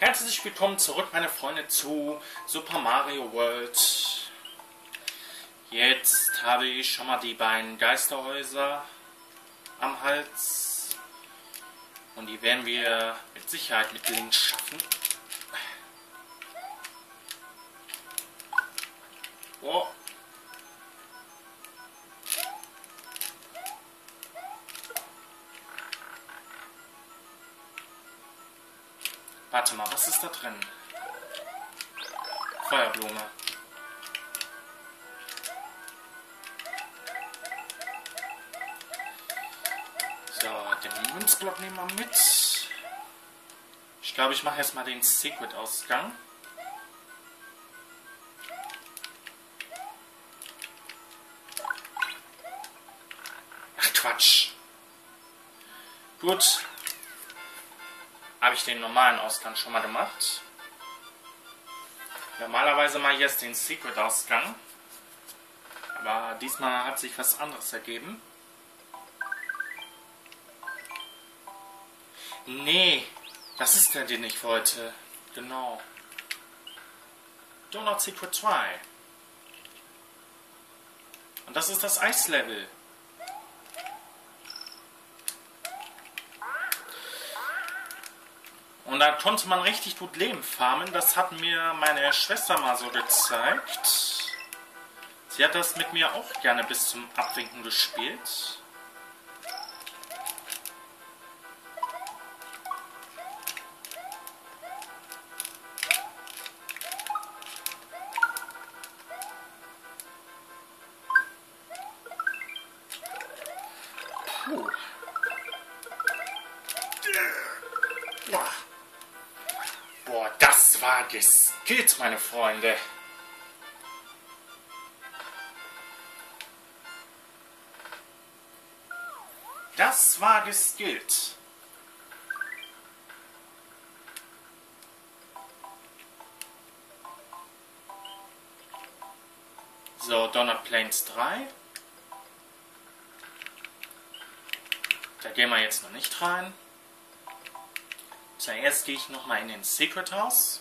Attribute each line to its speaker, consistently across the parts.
Speaker 1: Herzlich willkommen zurück, meine Freunde, zu Super Mario World. Jetzt habe ich schon mal die beiden Geisterhäuser am Hals. Und die werden wir mit Sicherheit mit Link schaffen. Oh. Warte mal, was ist da drin? Feuerblume. So, den Münzblock nehmen wir mit. Ich glaube, ich mache erstmal den Secret-Ausgang. Ach Quatsch. Gut, habe ich den normalen Ausgang schon mal gemacht. Normalerweise mache ich jetzt den Secret-Ausgang. Aber diesmal hat sich was anderes ergeben. Nee, das ist der, den ich wollte. Genau. Donut Secret 2. Und das ist das Eislevel. Und da konnte man richtig gut Leben farmen. Das hat mir meine Schwester mal so gezeigt. Sie hat das mit mir auch gerne bis zum Abwinken gespielt. War geskillt, meine Freunde. Das war geskillt. So, Donut Plains 3. Da gehen wir jetzt noch nicht rein. Zuerst gehe ich nochmal in den Secret House.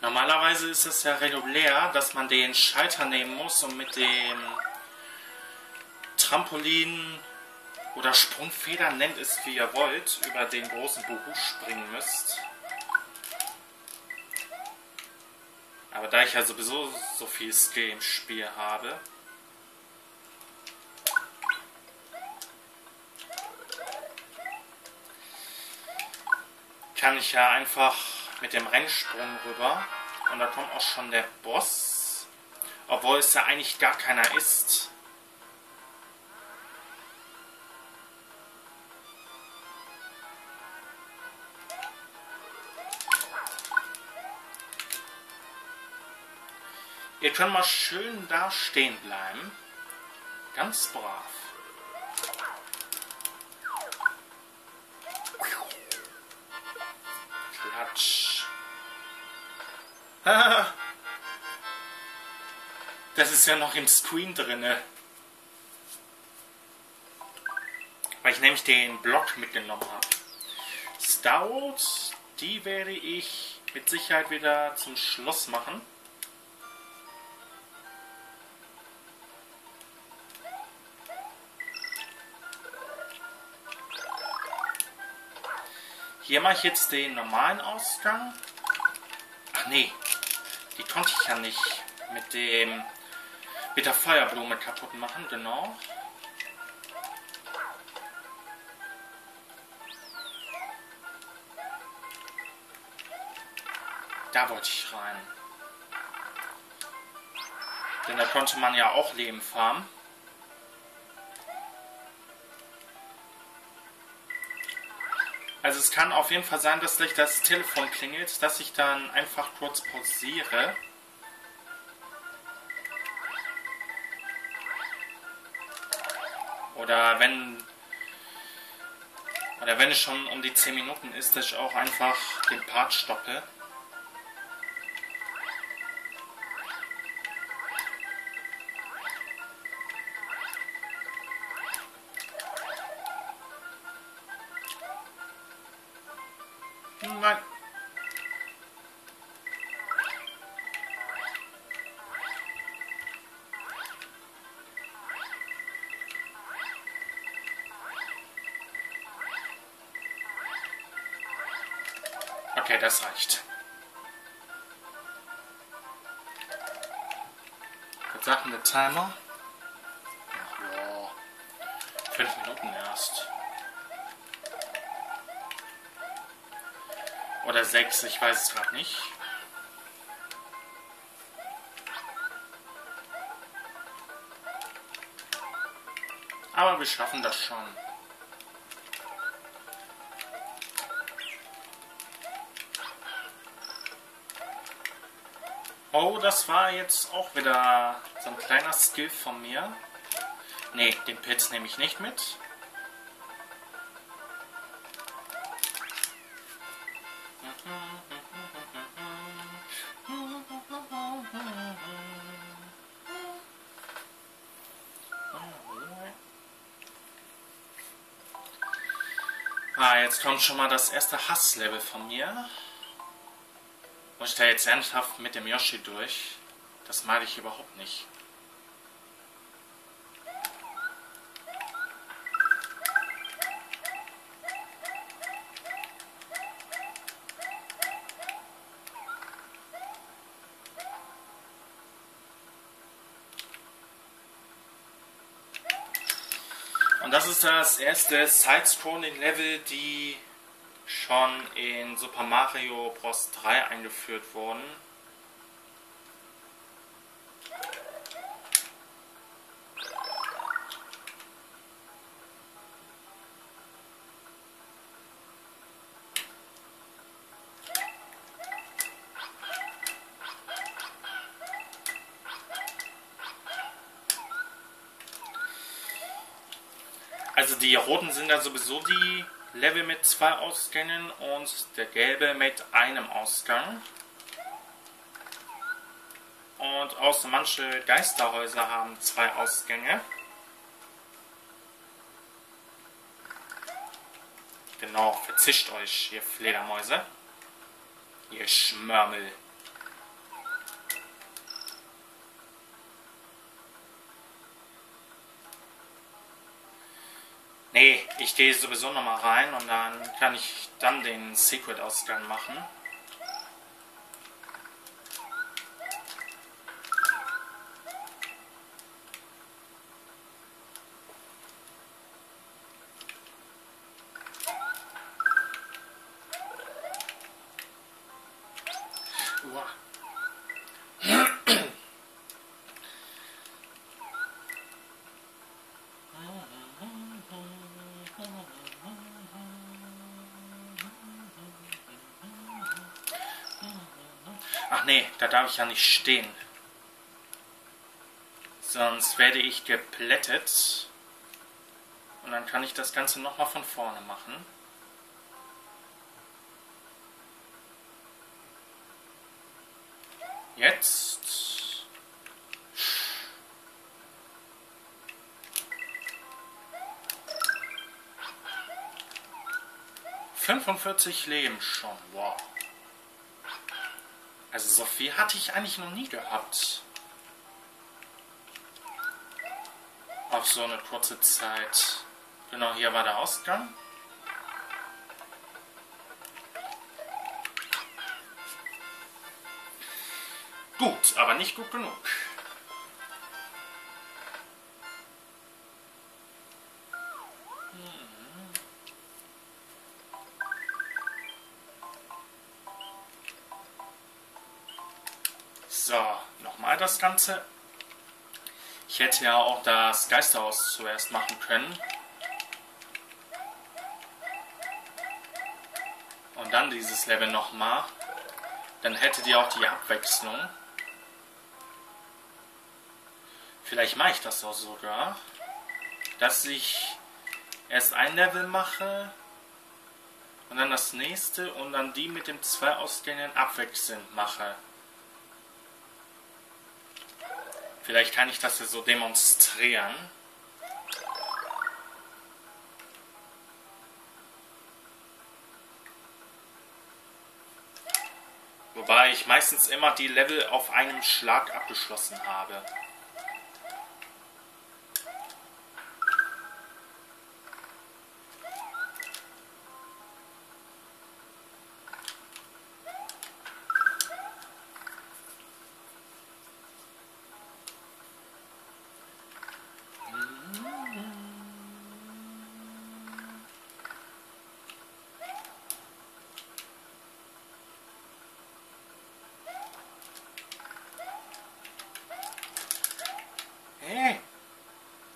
Speaker 1: Normalerweise ist es ja regulär, dass man den Schalter nehmen muss und mit dem Trampolin oder Sprungfeder, nennt es wie ihr wollt, über den großen Buhu springen müsst. Aber da ich ja sowieso so viel Skill im Spiel habe, kann ich ja einfach mit dem Rennsprung rüber. Und da kommt auch schon der Boss. Obwohl es ja eigentlich gar keiner ist. Ihr könnt mal schön da stehen bleiben. Ganz brav. Klatsch. Das ist ja noch im Screen drinne. Weil ich nämlich den Block mitgenommen habe. Stout, die werde ich mit Sicherheit wieder zum Schluss machen. Hier mache ich jetzt den normalen Ausgang. Ach nee, die konnte ich ja nicht mit dem mit der Feuerblume kaputt machen, genau. Da wollte ich rein. Denn da konnte man ja auch Leben farmen. Also es kann auf jeden Fall sein, dass gleich das Telefon klingelt, dass ich dann einfach kurz pausiere. Oder wenn Oder wenn es schon um die 10 Minuten ist, dass ich auch einfach den Part stoppe. Nein. Okay, das reicht. Was sagt denn der Timer? Ach ja. Fünf Minuten erst. Oder sechs, ich weiß es gerade nicht. Aber wir schaffen das schon. Oh, das war jetzt auch wieder so ein kleiner Skill von mir. Ne, den Pilz nehme ich nicht mit. Ah, jetzt kommt schon mal das erste Hasslevel von mir. Muss ich da jetzt ernsthaft mit dem Yoshi durch? Das mag ich überhaupt nicht. Und das ist das erste Side-Scrolling-Level, die schon in Super Mario Bros. 3 eingeführt wurden. Also die roten sind ja sowieso die Level mit zwei Ausgängen und der gelbe mit einem Ausgang. Und außer manche Geisterhäuser haben zwei Ausgänge. Genau, verzischt euch, ihr Fledermäuse. Ihr Schmörmel. Nee, ich gehe sowieso nochmal rein und dann kann ich dann den Secret-Ausgang machen. Ach nee, da darf ich ja nicht stehen. Sonst werde ich geplättet. Und dann kann ich das Ganze nochmal von vorne machen. Jetzt. Fünfundvierzig Leben schon, wow. Also so viel hatte ich eigentlich noch nie gehabt. Auf so eine kurze Zeit. Genau, hier war der Ausgang. Gut, aber nicht gut genug. Ganze. Ich hätte ja auch das Geisterhaus zuerst machen können. Und dann dieses Level nochmal. Dann hättet ihr auch die Abwechslung. Vielleicht mache ich das auch sogar. Dass ich erst ein Level mache Und dann das nächste und dann die mit dem zwei Ausgängen abwechselnd mache. Vielleicht kann ich das ja so demonstrieren. Wobei ich meistens immer die Level auf einem Schlag abgeschlossen habe. Hey,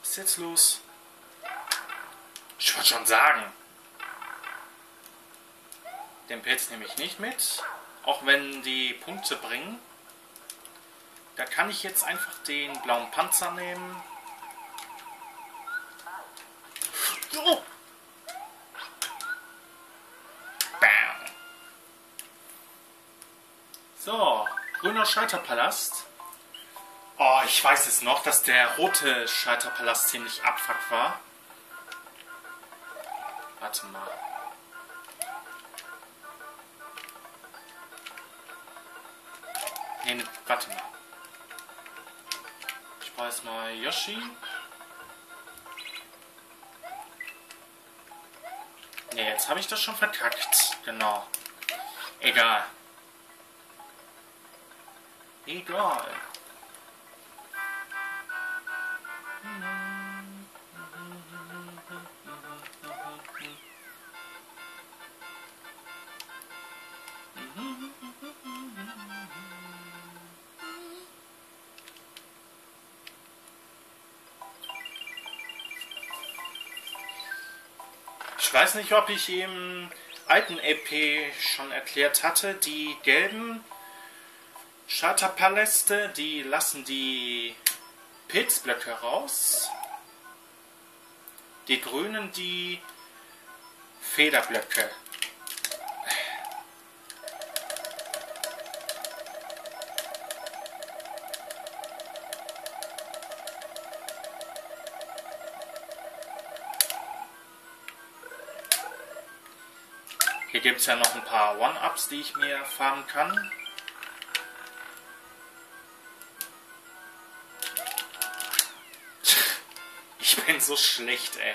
Speaker 1: was ist jetzt los? Ich wollte schon sagen. Den Pilz nehme ich nicht mit, auch wenn die Punkte bringen. Da kann ich jetzt einfach den blauen Panzer nehmen. Oh. Bam. So, grüner Scheiterpalast. Oh, ich weiß es noch, dass der rote Scheiterpalast ziemlich abfuck war. Warte mal. Nee, ne, warte mal. Ich brauche erstmal Yoshi. Ne, jetzt habe ich das schon verkackt. Genau. Egal. Egal. Ich weiß nicht, ob ich im alten EP schon erklärt hatte, die gelben Schalterpaläste, die lassen die Pilzblöcke raus. Die grünen, die Federblöcke. Gibt es ja noch ein paar One-Ups, die ich mir farmen kann. Ich bin so schlecht, ey.